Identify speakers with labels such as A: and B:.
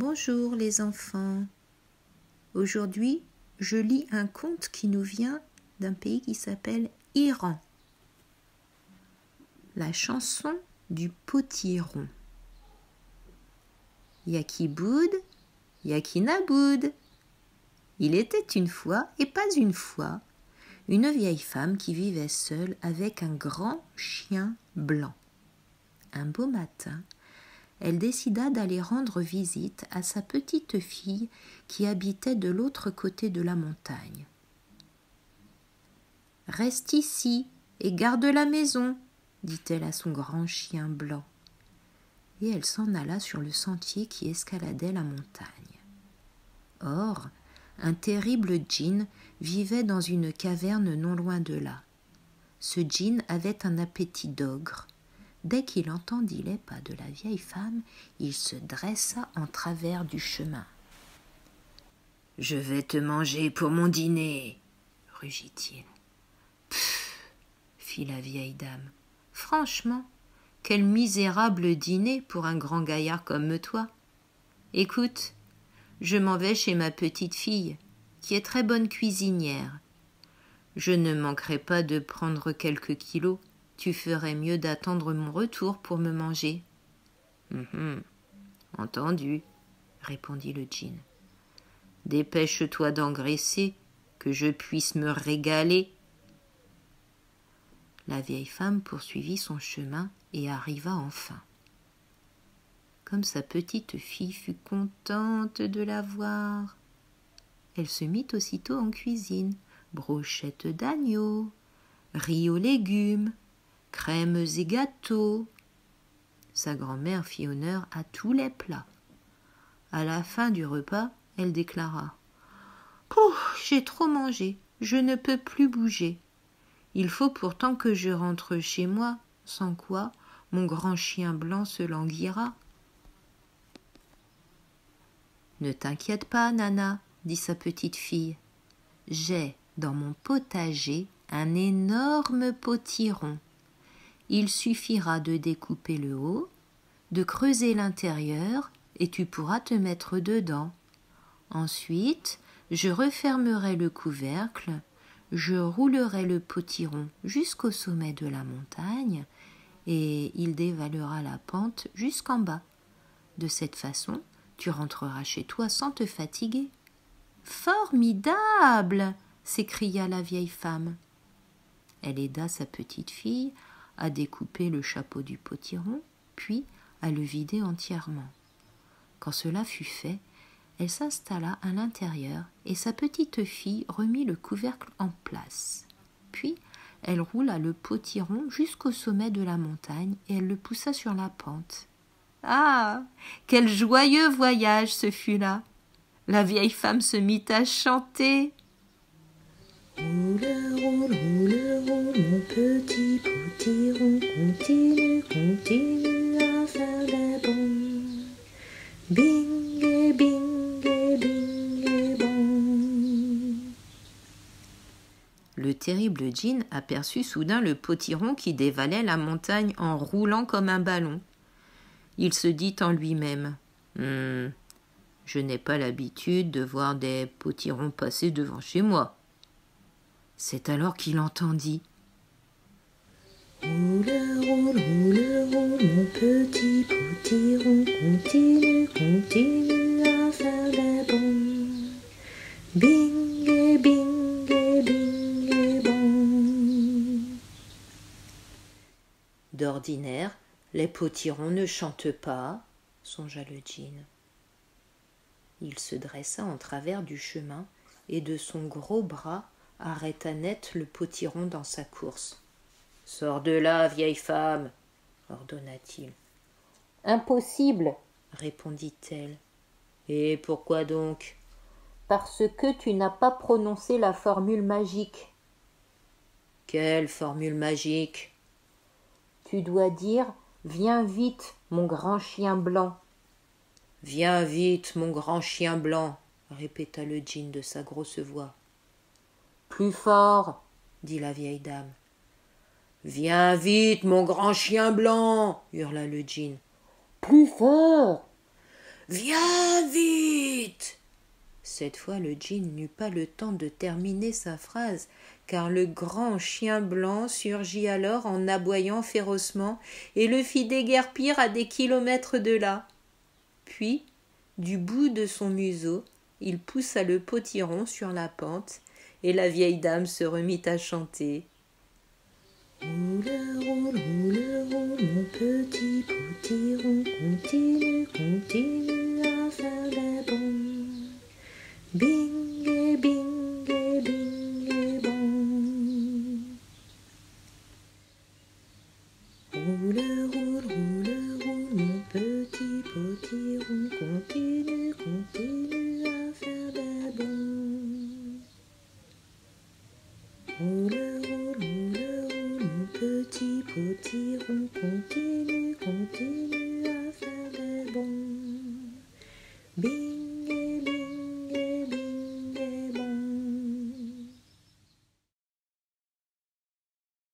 A: Bonjour les enfants. Aujourd'hui, je lis un conte qui nous vient d'un pays qui s'appelle Iran. La chanson du potiron. Yaki boud, yaki naboud. Il était une fois, et pas une fois, une vieille femme qui vivait seule avec un grand chien blanc. Un beau matin, elle décida d'aller rendre visite à sa petite fille qui habitait de l'autre côté de la montagne. Reste ici et garde la maison, dit-elle à son grand chien blanc. Et elle s'en alla sur le sentier qui escaladait la montagne. Or, un terrible djinn vivait dans une caverne non loin de là. Ce djinn avait un appétit d'ogre. Dès qu'il entendit les pas de la vieille femme, il se dressa en travers du chemin. Je vais te manger pour mon dîner, rugit-il. Fit la vieille dame. Franchement, quel misérable dîner pour un grand gaillard comme toi. Écoute, je m'en vais chez ma petite fille, qui est très bonne cuisinière. Je ne manquerai pas de prendre quelques kilos. Tu ferais mieux d'attendre mon retour pour me manger. Hum, entendu, répondit le djinn. Dépêche-toi d'engraisser, que je puisse me régaler. La vieille femme poursuivit son chemin et arriva enfin. Comme sa petite fille fut contente de la voir, elle se mit aussitôt en cuisine, brochettes d'agneau, riz aux légumes, crèmes et gâteaux. Sa grand-mère fit honneur à tous les plats. À la fin du repas, elle déclara Pouf, j'ai trop mangé, je ne peux plus bouger. Il faut pourtant que je rentre chez moi, sans quoi mon grand chien blanc se languira. Ne t'inquiète pas, Nana, dit sa petite fille. J'ai dans mon potager un énorme potiron. Il suffira de découper le haut, de creuser l'intérieur, et tu pourras te mettre dedans. Ensuite, je refermerai le couvercle, je roulerai le potiron jusqu'au sommet de la montagne, et il dévalera la pente jusqu'en bas. De cette façon, tu rentreras chez toi sans te fatiguer. Formidable. s'écria la vieille femme. Elle aida sa petite fille à découper le chapeau du potiron, puis à le vider entièrement. Quand cela fut fait, elle s'installa à l'intérieur et sa petite fille remit le couvercle en place. Puis elle roula le potiron jusqu'au sommet de la montagne et elle le poussa sur la pente. Ah. Quel joyeux voyage ce fut là. La vieille femme se mit à chanter. Le terrible djinn aperçut soudain le potiron qui dévalait la montagne en roulant comme un ballon il se dit en lui-même hum, Je n'ai pas l'habitude de voir des potirons passer devant chez moi. C'est alors qu'il entendit mon petit potiron, continue D'ordinaire, les potirons ne chantent pas, songea le djinn. Il se dressa en travers du chemin et de son gros bras arrêta net le potiron dans sa course. Sors de là, vieille femme, ordonna-t-il. Impossible, répondit-elle. Et pourquoi donc? Parce que tu n'as pas prononcé la formule magique. Quelle formule magique? Tu dois dire Viens vite, mon grand chien blanc. Viens vite, mon grand chien blanc, répéta le djinn de sa grosse voix. Plus fort, dit la vieille dame. Viens vite, mon grand chien blanc, hurla le djinn. Plus fort. Viens Cette fois le djinn n'eut pas le temps de terminer sa phrase, car le grand chien blanc surgit alors en aboyant férocement et le fit déguerpir à des kilomètres de là. Puis, du bout de son museau, il poussa le potiron sur la pente, et la vieille dame se remit à chanter. Mon petit potiron, continue. Potiron, continue, continue à